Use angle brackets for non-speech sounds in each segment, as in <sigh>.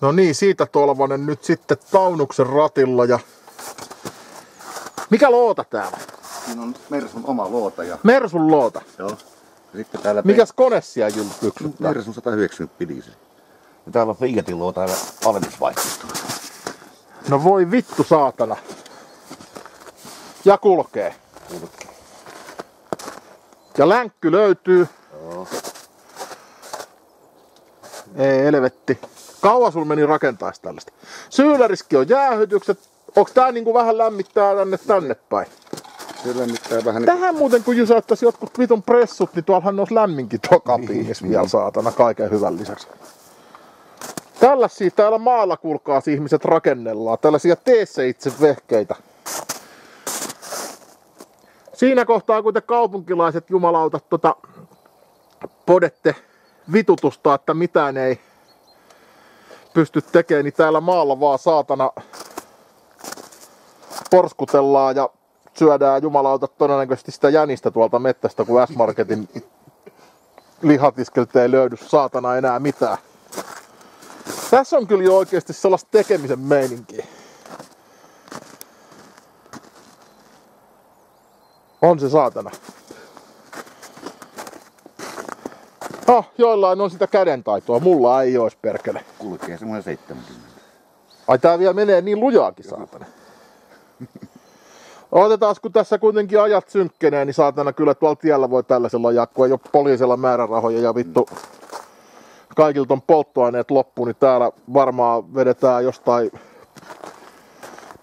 No niin, siitä Tolvanen nyt sitten Taunuksen ratilla ja... Mikä loota täällä? Siinä on Mersun oma luota ja Mersun loota. joo. Sitten täällä Mikäs kone siellä jyl- pyksyttää? Mersun 190 diesel. Ja täällä on Fiatin luota ja valmisvaihtoehto. No voi vittu saatana. Ja kulkee. Kulkee. Ja länkky löytyy. Joo. Ei helvetti. Kauan sul meni rakentaa tällaista. Syylläriski on jäähytykset. Onks tää niinku vähän lämmittää tänne tänne päin? Se lämmittää vähän niin Tähän muuten kun jysäyttäisi jotkut vitun pressut, niin tuollahan olisi lämminkin tuo kabiinis vielä saatana kaiken hyvän lisäksi. Tällaisia täällä maalla kuulkaa ihmiset rakennellaan. Tällaisia tee se itse vehkeitä. Siinä kohtaa, kun te kaupunkilaiset jumalautat tota, podette vitutusta, että mitään ei pysty tekemään, niin täällä maalla vaan saatana porskutellaan ja syödään jumalauta todennäköisesti sitä jänistä tuolta mettästä, kun S-Marketin lihatiskeltä ei löydy saatana enää mitään. Tässä on kyllä jo oikeasti sellaista tekemisen meininkiä. On se saatana. Oh, joillain on sitä kädentaitoa, mulla ei ois perkele. kulkee semmoinen 70. Ai tää vielä menee niin lujaakin, saatana. Otetaan, kun tässä kuitenkin ajat synkkenee, niin saatana kyllä tuolla tiellä voi tällaisella ajaa, kun ei ole poliisilla määrärahoja ja vittu kaikilta on polttoaineet loppu, niin täällä varmaan vedetään jostain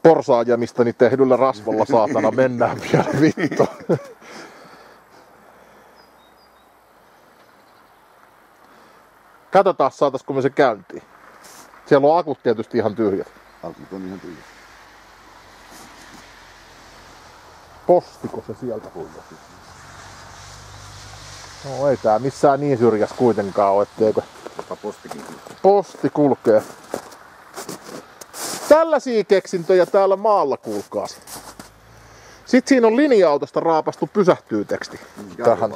porsaajamista niin tehdyllä rasvalla saatana mennään vielä vittu. <laughs> Katsotaan saataisiko me se käyntiin. Siellä on akut tietysti ihan tyhjät. Alkut on ihan tyhjä. Postiko se sieltä huijasi? No ei tää missään niin syrjäs kuitenkaan ole, etteikö Jopa postikin kulkee. posti kulkee. Tällaisia keksintöjä täällä maalla kuulkaas. Sitten siinä on linja-autosta raapastu pysähtyy teksti. Tähän.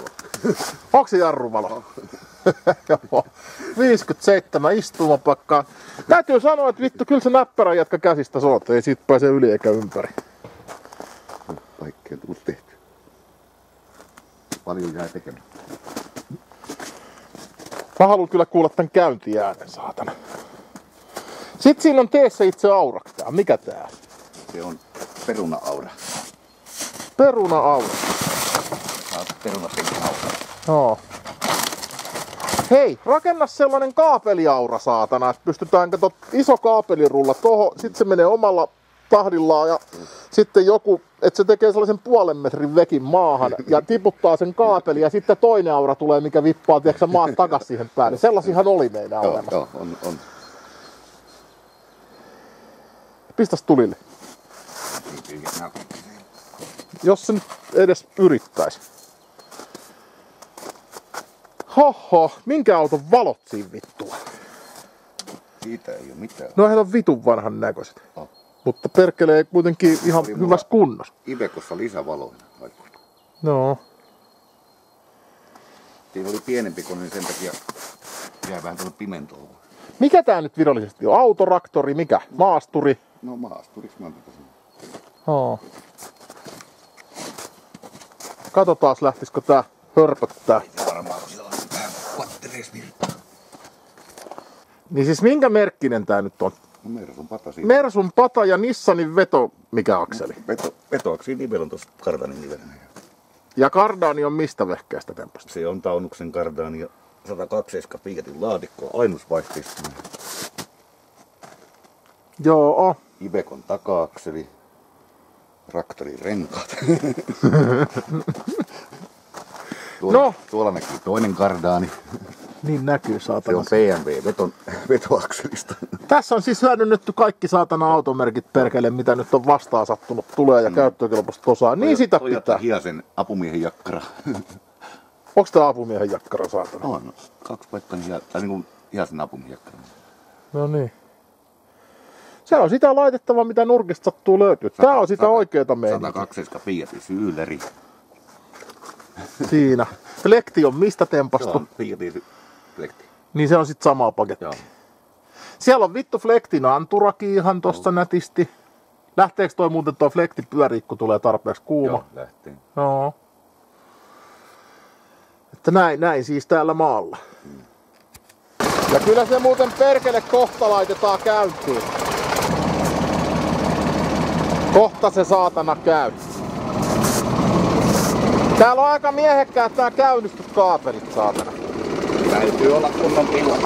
Onko se jarruvalo? Joo. <laughs> 57 istumapakkaa. Täytyy sanoa, että vittu, kyllä se näppärä jätkä käsistä soot. Ei siitä pääse yli eikä ympäri. Kaikkea on tullut tehty. Paljon jää tekemättä. Mä haluan kyllä kuulla tän käyntiäänen, saatana. Sitten siinä on teessä itse auraksi tää. Mikä tää? Se on peruna-aura. Peruna-aura. Saat perunasenkin aura. Joo. Hei, rakenna sellainen kaapeliaura, saatana, että pystytään kato iso kaapelirulla toho, sit se menee omalla tahdillaan ja sitten joku, että se tekee sellaisen puolen metrin vekin maahan ja tiputtaa sen kaapeli ja sitten toinen aura tulee, mikä vippaa, tiedätkö maat takas siihen päälle. Sellaisihan oli meidän Joo, olemassa. joo, on, on. Pistäs tulille. Jos se nyt edes yrittäisi. Hoho, minkä auton valot siinä vittua? Siitä ei ole mitään. No eihän on vitun vanhan näköiset. Oh. Mutta perkelee kuitenkin ihan Oli hyvässä kunnossa. Ivekossa lisävaloina. No. Siinä oli pienempi kone, niin sen takia jää vähän tuonne pimentoon. Mikä tää nyt virallisesti on? Autoraktori, mikä? Maasturi? No maasturiksi mä pitäisin. Oo. Katsotaan lähtisikö tää hörpöttää. Ja varmaan kun siellä on vähän pattereissa virtaa. Niin siis minkä merkkinen tää nyt on? No Mersun pata siinä. Mersun pata ja Nissanin veto, mikä akseli? Veto, vetoaksi nivel on tuossa kardanin nivelänä. Ja Cardani on mistä vehkeestä tempasta? Se on Taunuksen kardani ja 102 Eska Fiatin laatikko, ainusvaihteista. Joo, Ivekon taka-akseli, traktorin renkaat. <laughs> tuolla, No. tuolla näkyy toinen kardaani. Niin näkyy Se saatana. on BMW veton, <laughs> vetoakselista. Tässä on siis hyödynnetty kaikki saatana automerkit perkele, mitä nyt on vastaan sattunut tulee ja käyttökelpoista osaa. Niin sitä Toyota pitää. Hiasen apumiehen jakkara. <laughs> Onko tää apumiehen jakkara saatana? on, kaksi paikkaa, tai niin kuin Hiasen apumiehen jakkara. No niin. Se on sitä laitettavaa, mitä nurkista sattuu löytyä. Tää on sitä oikeeta meininkiä. 102 Eska Fiatin syyleri. Siinä. Flekti on mistä Se tempastu? on Fiatin plekti. Niin se on sit samaa pakettia. Joo. Siellä on vittu Flektin anturakin ihan tossa nätisti. Lähteekö toi muuten toi Flekti pyörii, kun tulee tarpeeksi kuuma? Joo, lähtee. Joo. Että näin, näin siis täällä maalla. Ja kyllä se muuten perkele kohta laitetaan käyntiin. Kohta se saatana käy. Täällä on aika miehekkäät tää käynnistyskaapelit saatana. Täytyy olla kunnon tila.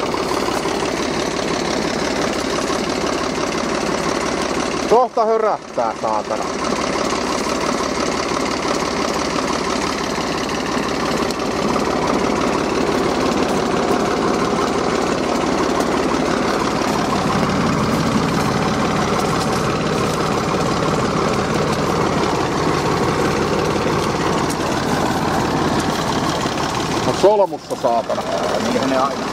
Kohta hörättää saatana. On solmussa saatana. Niinhän ne aina.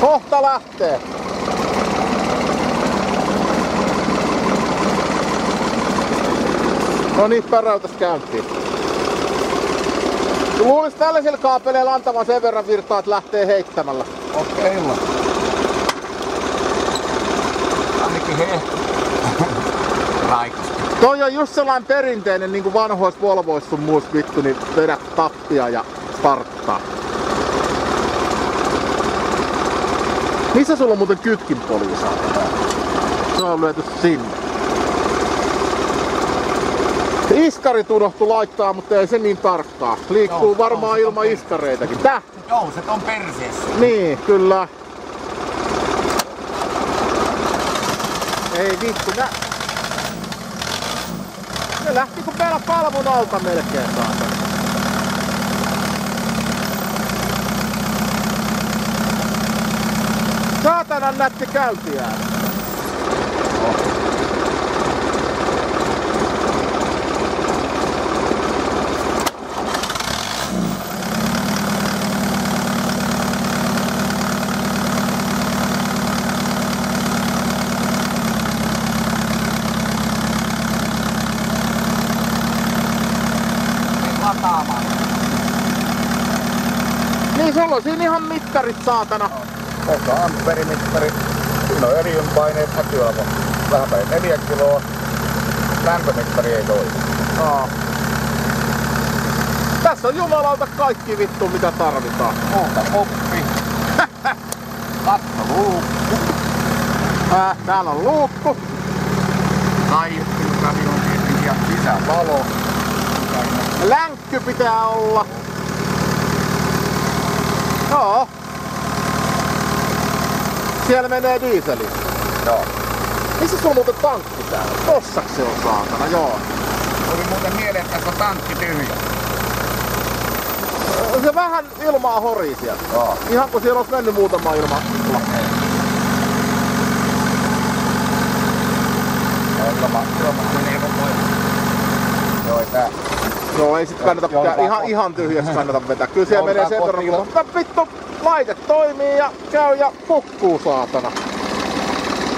Kohta lähtee. No niin, päräytäs käyntiin. Luulis tällaisilla kaapeleilla antavan sen verran virtaa, että lähtee heittämällä. Kokeilla. Ainakin he. Raikasta. Toi on just sellainen perinteinen niin kuin vanhoissa Volvoissa sun muissa vittu, niin vedät tappia ja starttaa. Missä sulla on muuten kytkinpoli saatana? Se on lyöty sinne. Iskarit unohtu laittaa, mutta ei se niin tarkkaa. Liikkuu Joo, varmaan ilman iskareitakin. Täh? Jouset on perseessä. Niin, kyllä. Ei vittu, nä... Ne lähti kun meillä palvun alta melkein saatana. Saatanan nätti käyntiä. Lataamaan. Sulla on siinä ihan mittarit saatana. Tässä amperimittari. Siinä on öljynpaineet, näkyy vähän päin 4 kiloa. Lämpömittari ei toimi. Aa. Tässä on jumalauta kaikki vittu mitä tarvitaan. Muuta poppi. <laughs> Katto luukku. Ää, täällä on luukku. Kaiuttimukami on tietenkin ja sisävalo. Länkky pitää olla. Joo. Siellä menee diiseli. Joo. Missä sulla muuten tankki täällä? Tossaks se on saatana, joo. Tuli muuten mieleen, että on tankki tyhjä. Se vähän ilmaa horii siellä. Joo. Ihan kun siellä olisi mennyt muutama ilma. Ilma, ilma menee koko ajan. Joo, tää. Joo, ei sit kannata pitää, ihan, ihan tyhjäksi kannata vetää. Kyllä siellä menee sen verran, mutta mutta vittu, laite toimii ja käy ja kukkuu saatana.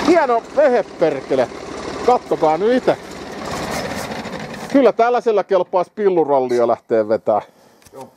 Hieno veheperkele. Kattokaa nyt itse. Kyllä tällaisella kelpaisi pillurallia lähtee vetää. Joo,